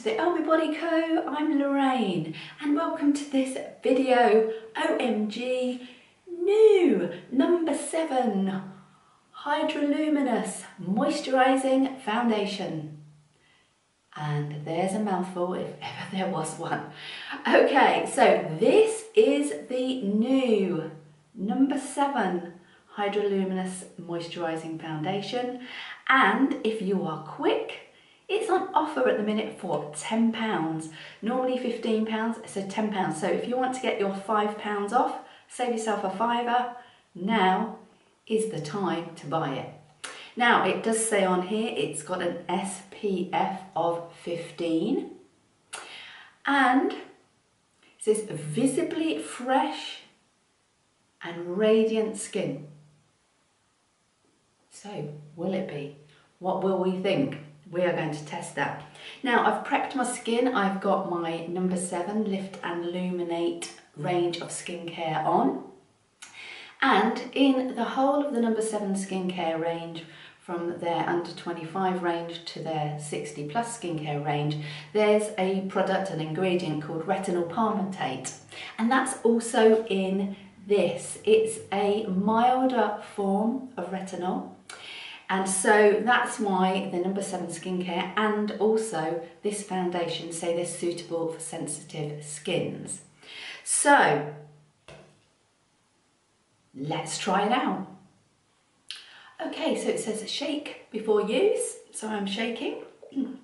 to the LB Body Co. I'm Lorraine and welcome to this video. OMG, new number seven Hydraluminous Moisturising Foundation. And there's a mouthful if ever there was one. Okay, so this is the new number seven Hydraluminous Moisturising Foundation. And if you are quick, it's on offer at the minute for £10. Normally £15, so £10. So if you want to get your £5 off, save yourself a fiver, now is the time to buy it. Now it does say on here it's got an SPF of 15 and it says visibly fresh and radiant skin. So will it be? What will we think? We are going to test that. Now I've prepped my skin, I've got my number seven Lift and Illuminate range of skincare on. And in the whole of the number seven skincare range, from their under 25 range to their 60 plus skincare range, there's a product, an ingredient called retinol palmitate. And that's also in this. It's a milder form of retinol and so that's why the number seven skincare and also this foundation say they're suitable for sensitive skins. So let's try it out. Okay, so it says shake before use, so I'm shaking.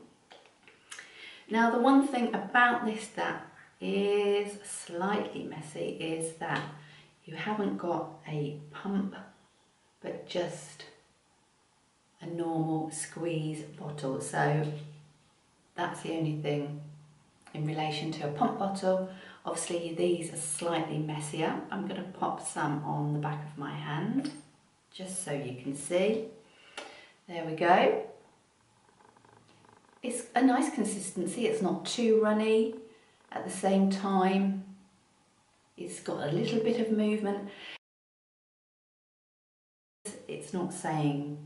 Now the one thing about this that is slightly messy is that you haven't got a pump but just a normal squeeze bottle. So that's the only thing in relation to a pump bottle. Obviously these are slightly messier. I'm going to pop some on the back of my hand just so you can see. There we go. It's a nice consistency, it's not too runny. At the same time, it's got a little bit of movement. It's not saying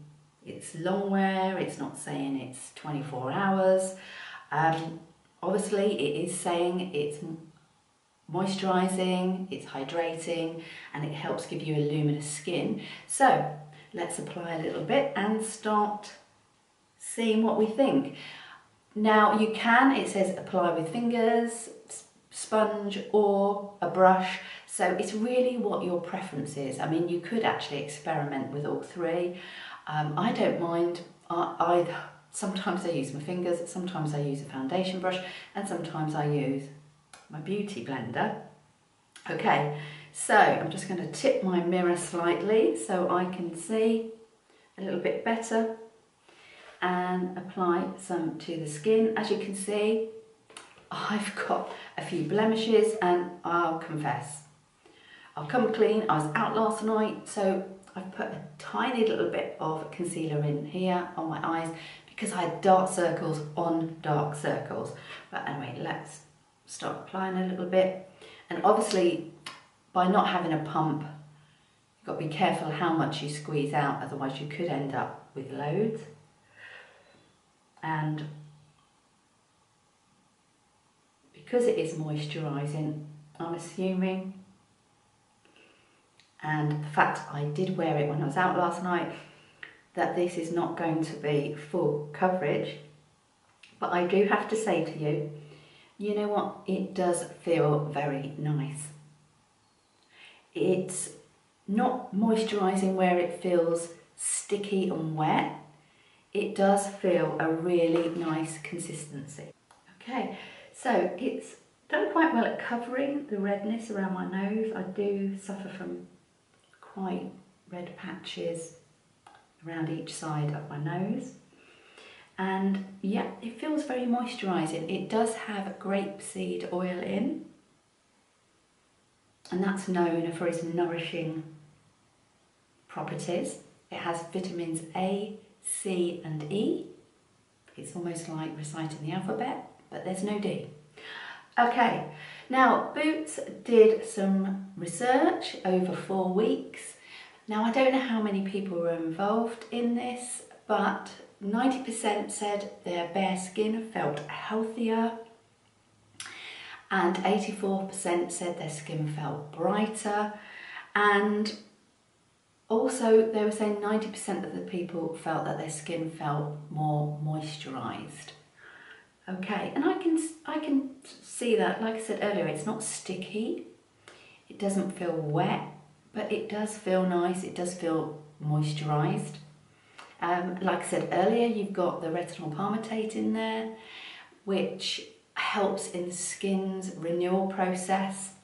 it's long wear, it's not saying it's 24 hours. Um, obviously it is saying it's moisturising, it's hydrating and it helps give you a luminous skin. So let's apply a little bit and start seeing what we think. Now you can, it says apply with fingers, sponge or a brush. So it's really what your preference is. I mean, you could actually experiment with all three. Um, I don't mind either. Sometimes I use my fingers, sometimes I use a foundation brush, and sometimes I use my beauty blender. Okay, so I'm just going to tip my mirror slightly so I can see a little bit better and apply some to the skin. As you can see, I've got a few blemishes and I'll confess, I'll come clean. I was out last night, so I've put a tiny little bit of concealer in here on my eyes because I had dark circles on dark circles. But anyway, let's start applying a little bit. And obviously, by not having a pump, you've got to be careful how much you squeeze out, otherwise you could end up with loads. And because it is moisturising, I'm assuming and the fact I did wear it when I was out last night that this is not going to be full coverage. But I do have to say to you you know what? It does feel very nice. It's not moisturising where it feels sticky and wet. It does feel a really nice consistency. Okay so it's done quite well at covering the redness around my nose. I do suffer from quite red patches around each side of my nose. And yeah, it feels very moisturising. It does have grapeseed oil in, and that's known for its nourishing properties. It has vitamins A, C and E. It's almost like reciting the alphabet, but there's no D. Okay, now Boots did some research over four weeks. Now I don't know how many people were involved in this, but 90% said their bare skin felt healthier and 84% said their skin felt brighter and also they were saying 90% of the people felt that their skin felt more moisturized okay and I can I can see that like I said earlier it's not sticky it doesn't feel wet but it does feel nice it does feel moisturized um, like I said earlier you've got the retinol palmitate in there which helps in the skin's renewal process.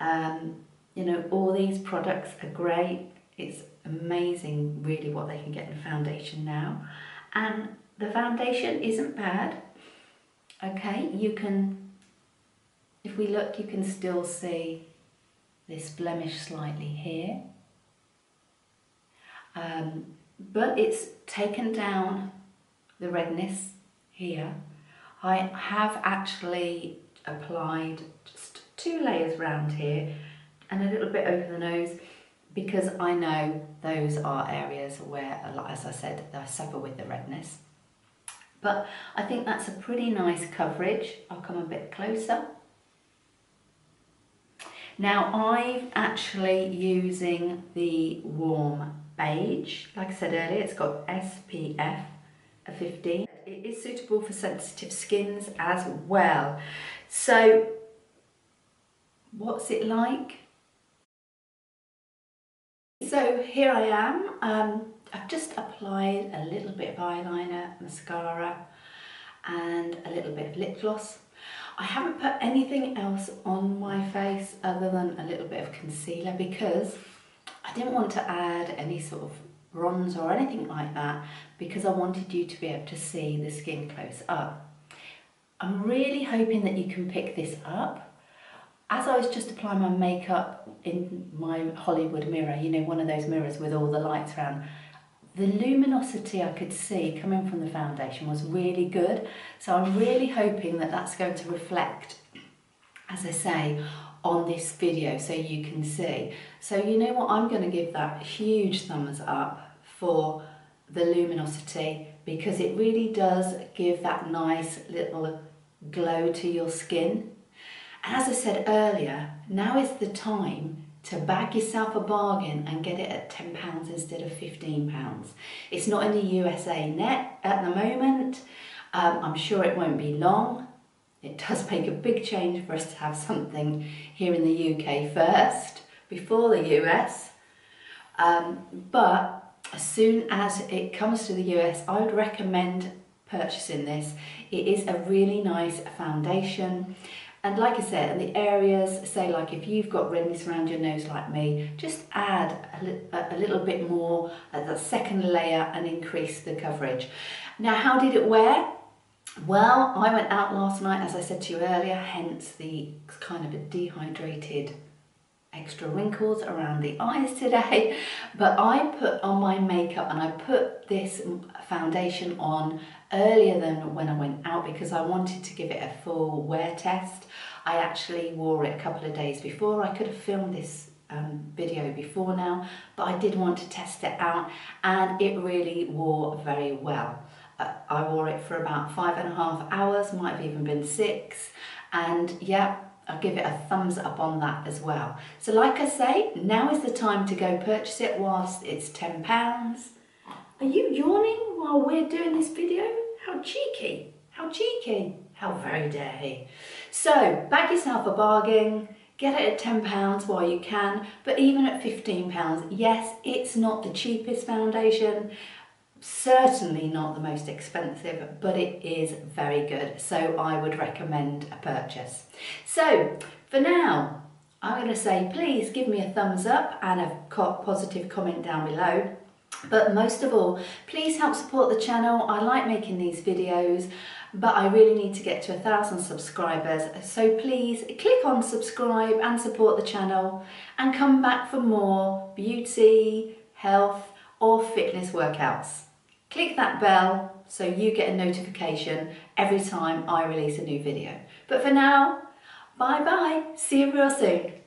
Um, you know, all these products are great. It's amazing really what they can get in foundation now. And the foundation isn't bad. Okay, you can, if we look, you can still see this blemish slightly here. Um, but it's taken down the redness here I have actually applied just two layers round here and a little bit over the nose because I know those are areas where, as I said, I suffer with the redness. But I think that's a pretty nice coverage. I'll come a bit closer. Now I'm actually using the warm beige. Like I said earlier, it's got SPF 15 it is suitable for sensitive skins as well. So what's it like? So here I am. Um, I've just applied a little bit of eyeliner, mascara and a little bit of lip gloss. I haven't put anything else on my face other than a little bit of concealer because I didn't want to add any sort of bronze or anything like that because I wanted you to be able to see the skin close up. I'm really hoping that you can pick this up. As I was just applying my makeup in my Hollywood mirror, you know, one of those mirrors with all the lights around, the luminosity I could see coming from the foundation was really good. So I'm really hoping that that's going to reflect, as I say, on this video so you can see. So you know what, I'm going to give that huge thumbs up for the luminosity because it really does give that nice little glow to your skin. And as I said earlier, now is the time to bag yourself a bargain and get it at £10 instead of £15. It's not in the USA net at the moment. Um, I'm sure it won't be long. It does make a big change for us to have something here in the UK first, before the US. Um, but as soon as it comes to the US, I would recommend purchasing this. It is a really nice foundation. And like I said, in the areas, say like if you've got redness around your nose like me, just add a, li a little bit more at the second layer and increase the coverage. Now, how did it wear? Well, I went out last night, as I said to you earlier, hence the kind of a dehydrated extra wrinkles around the eyes today. But I put on my makeup and I put this foundation on earlier than when I went out because I wanted to give it a full wear test. I actually wore it a couple of days before. I could have filmed this um, video before now, but I did want to test it out and it really wore very well. I wore it for about five and a half hours, might have even been six. And yeah, I'll give it a thumbs up on that as well. So like I say, now is the time to go purchase it whilst it's £10. Are you yawning while we're doing this video? How cheeky, how cheeky, how very dare he. So bag yourself a bargain, get it at £10 while you can, but even at £15, yes, it's not the cheapest foundation, certainly not the most expensive, but it is very good. So I would recommend a purchase. So for now, I'm going to say please give me a thumbs up and a positive comment down below. But most of all, please help support the channel. I like making these videos, but I really need to get to a thousand subscribers. So please click on subscribe and support the channel and come back for more beauty, health or fitness workouts. Click that bell so you get a notification every time I release a new video. But for now, bye bye, see you real soon.